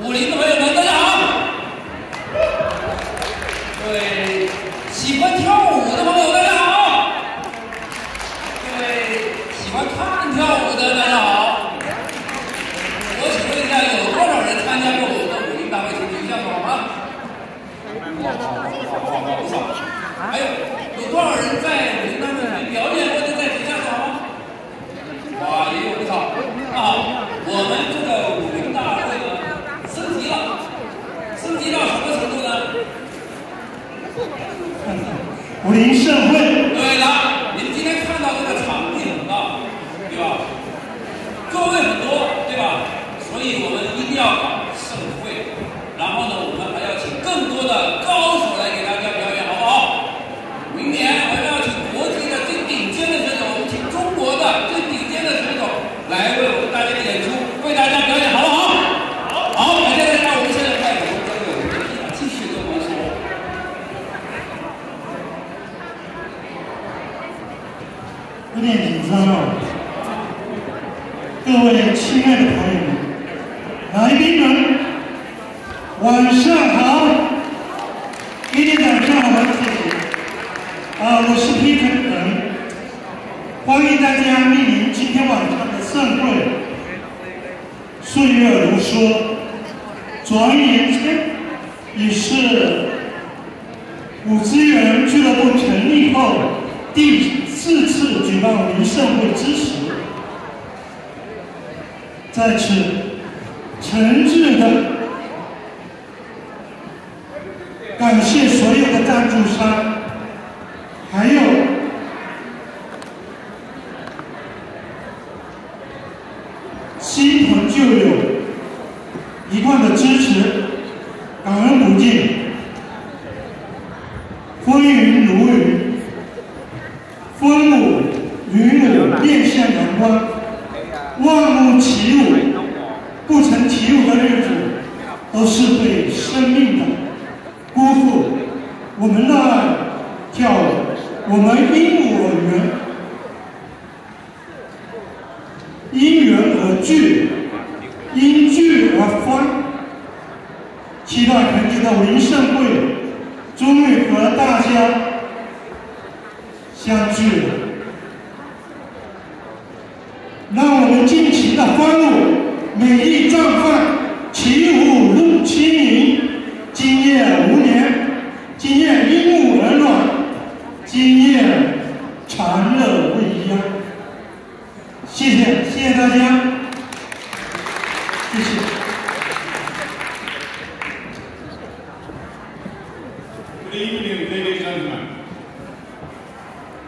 武林的朋友们，大家好！各位喜欢跳舞的朋友，大家好！各位喜欢看跳舞的，大家好！我请问一下，有多少人参加过我们的武林大会？请举一下手啊！不少。还有，有多少人在武林大会里面表演过的？再举一下手。哇，也有不少。那好，我们这个武林大会呢，升级了，升级到什么程度呢？武林盛会，对了，您今天看到这个场地很大，对吧？座位很多，对吧？所以我们一定要搞盛会，然后呢，我们还要请更多的高手来给大家表演，好不好？明年我们要请国际的最顶尖的选手，我们请中国的最顶尖的选手来为我们大家演出，为大家表演，好不好？好，好，感谢大家，我们现在开始，各位，我们继续跟我们说。有点紧张哦。各位亲爱的朋友们，来宾们，晚上好！给点掌声好吗？谢谢。啊，我是 Peter 等，欢迎大家莅临今天晚上的盛会。岁月如梭，转眼间已是五资源俱乐部成立后第四次举办武林盛会之时，在此诚挚的感谢所有的赞助商，还有新朋旧友一贯的支持，感恩不尽。风云如雨，风舞云舞面向阳光，万物起舞，不曾起舞的日子，都是对生命的辜负。我们热爱跳舞，我们因舞而圆，因缘而聚，因聚而欢。期待团结的武林盛会终于和大家相聚。让我们尽情的欢舞，美丽绽放，起舞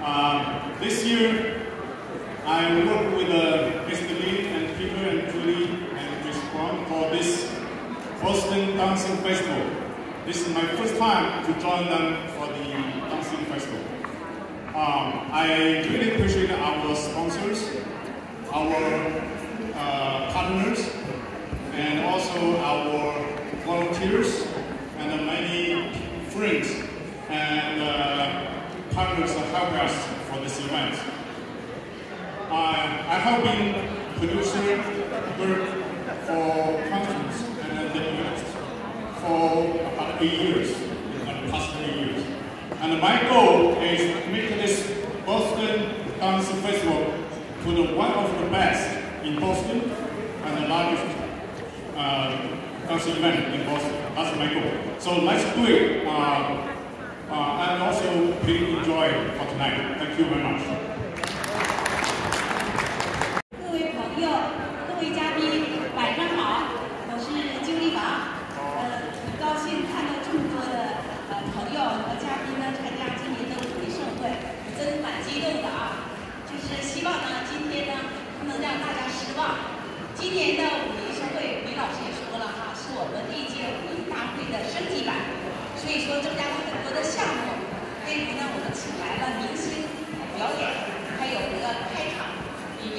Um, this year, I worked with uh, Mr. Lee and Peter and Julie and Chris Brown for this Boston Dancing Festival. This is my first time to join them for the dancing festival. Um, I really appreciate our sponsors, our uh, partners, and also our volunteers and many friends and uh, partners that help us for this event. I, have been producer work for conference and the for about eight years, the past eight years. And my goal is to make this Boston Dance Festival to the one of the best in Boston and the largest uh, dance event in Boston. That's my goal. So let's do it. Uh, Uh, and also really enjoy for tonight. Thank you very much.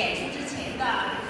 演出之前的